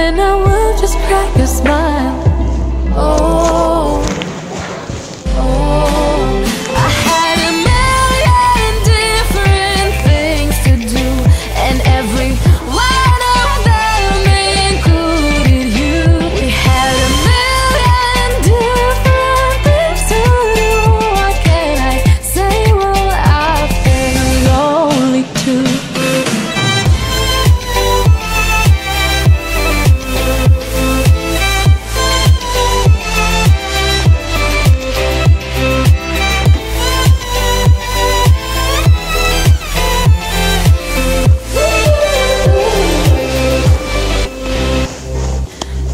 Then I will just crack a smile. Oh.